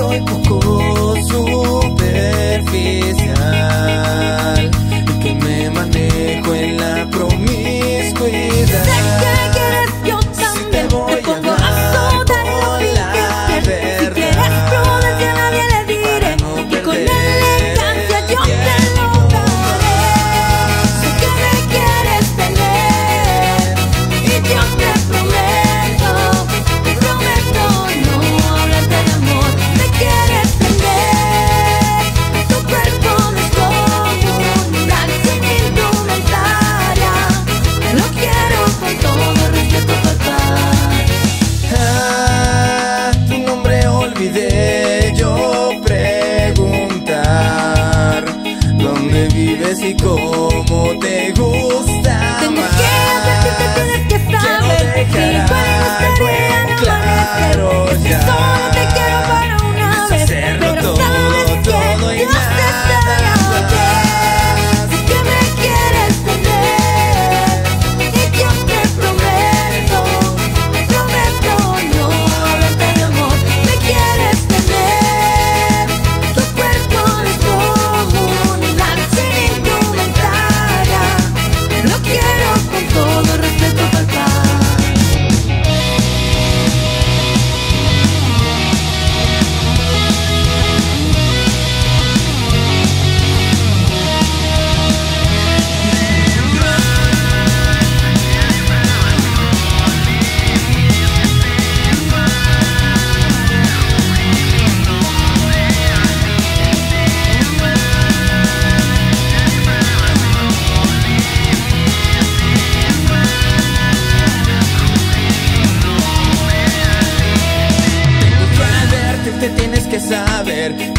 所以，酷酷。sé si como te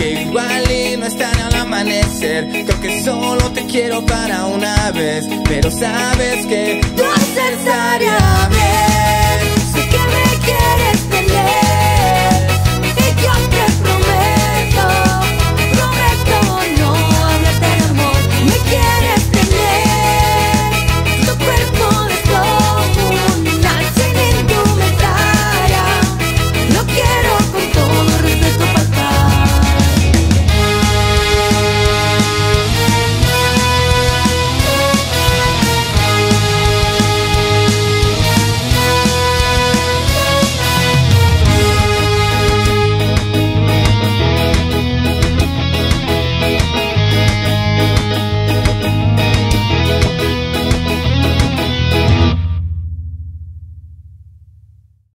que igual y no están al amanecer. Creo que solo te quiero para una vez Pero sabes que no